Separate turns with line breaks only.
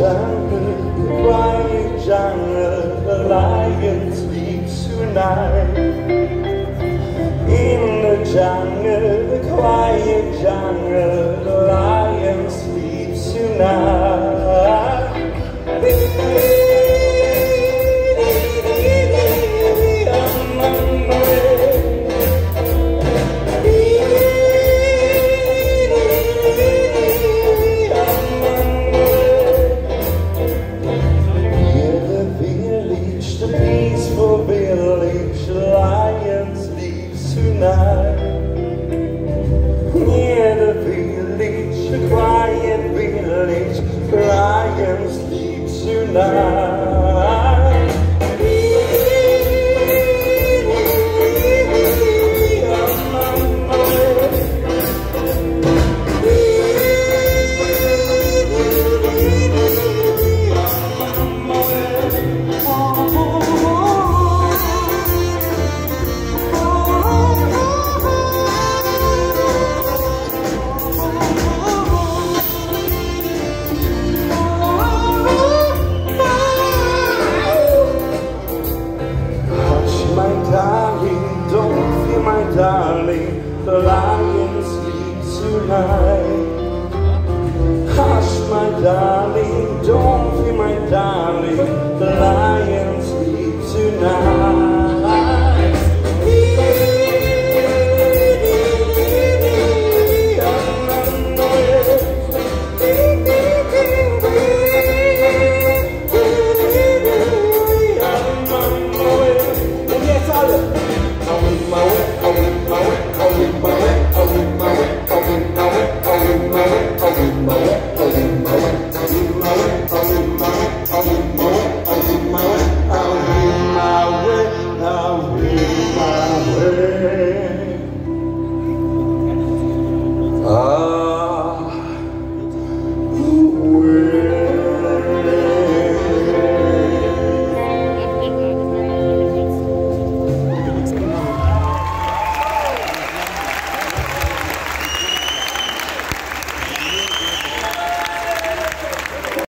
the crying genre, the lion sleeps tonight. In the jungle, the quiet jungle. Peaceful village, the lion sleeps tonight. Near the village, the quiet village, the lion tonight. Darling, the lion sleeps tonight. Hush, my darling, don't be my darling,